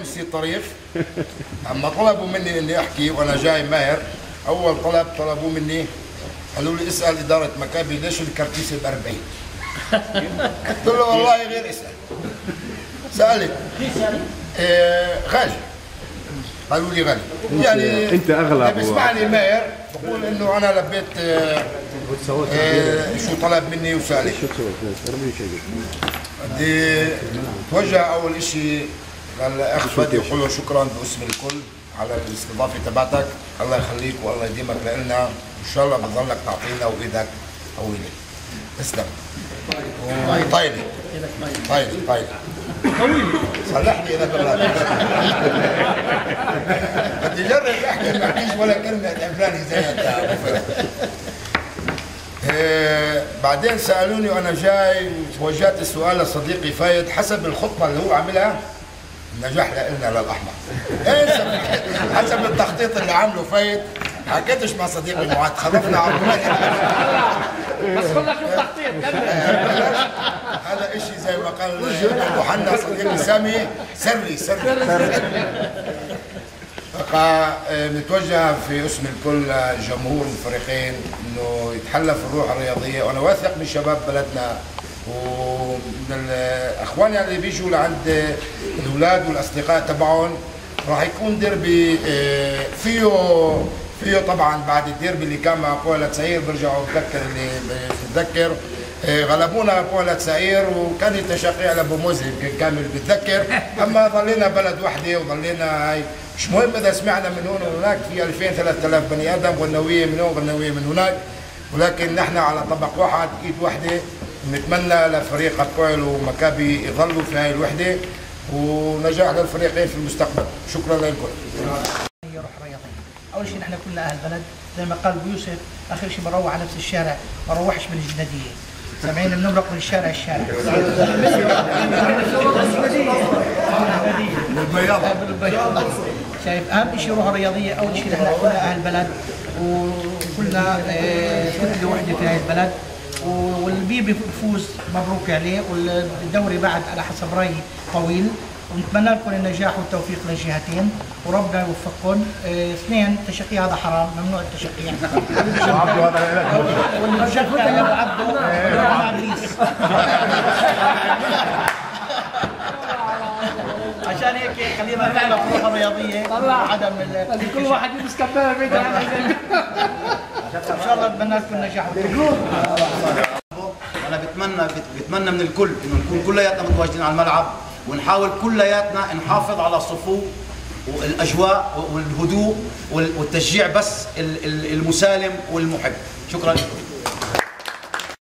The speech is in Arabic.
انسي طريف. أما طلبوا مني إني أحكي وأنا جاي ماهر. أول طلب طلبوا مني قالوا لي اسأل إدارة مكابي ليش الكرتيسه ب 40 قلت له والله غير اسأل. سألت. آه غالي. قالوا لي غالي. يعني أغلى اللي بيسمعني ماهر بقول إنه أنا لبيت آه آه شو طلب مني وسألت. شو تسوي؟ أرمي شيء. بدي اتوجه أول شيء للاخ فادي وقول له شكرا باسم الكل على الاستضافة تبعتك. الله يخليك والله يديمك لنا وان شاء الله بتضلك تعطينا وإيدك طويلة. تسلم. طايله طايله طايله صلحني اذا بالله بدي اجرب أحكي ما احكيش ولا كلمة عبراني زي انت آه، بعدين سألوني وأنا جاي وجهت السؤال لصديقي فايد حسب الخطه اللي هو عاملها النجاح لنا للاحمر إيه، حسب التخطيط اللي عامله فايد حكيتش مع صديقي معاد خلفنا على بس شو التخطيط هذا إشي زي ما قال ابو حنا صديقي سامي سري. سري بقى نتوجه في اسم الكل جمهور الفريقين إنه يتحلى في الروح الرياضية. وأنا واثق من شباب بلدنا ومن الأخوان يعني اللي بيجوا لعند الأولاد والأصدقاء تبعهم راح يكون ديربي آه، فيه فيه طبعا بعد الديربي اللي كان مع بولا سعير برجعوا بتذكر اللي بتذكر. آه، غلبونا بولا سعير وكان التشقي على أبو موزي يمكن كامل بتذكر. أما ظلينا بلد وحده وظلينا هاي مش مهم إذا سمعنا من هون وهناك في 2000 3000 بني آدم غنويه من هون غنويه من هناك. ولكن نحن على طبق واحد إيد وحده نتمنى لفريق البويل ومكابي يظلوا في هاي الوحدة ونجاح للفريقين في المستقبل. شكرا لكم أول شيء نحن كلنا أهل بلد زي ما قال أبو يوسف آخر شيء بروح على نفس الشارع ما بروحش من الجناديه سامعين بنمرق من الشارع الشارع. شايف أهم شيء روح رياضيه أول شيء نحن كلنا أهل بلد وكلنا آه، كتله وحدة في هاي البلد. و- واللي بيفوز مبروك عليه والدوري بعد على حسب رأيي طويل. ونتمنى لكم النجاح والتوفيق للجهتين. وربنا يوفقكم. آه، اثنين التشقي هذا حرام. ممنوع التشقي. عبده عشان هيك خلينا نعمل روح رياضية. عدم كل واحد يلبس كبايه عن إن شاء الله. بتمنى لكم النجاح أنا بتمنى بت- بتمنى من الكل إنه نكون كلياتنا متواجدين على الملعب ونحاول كلياتنا نحافظ على الصفوف والأجواء والهدوء وال- والتشجيع بس ال- ال- المسالم والمحب. شكرا. لكم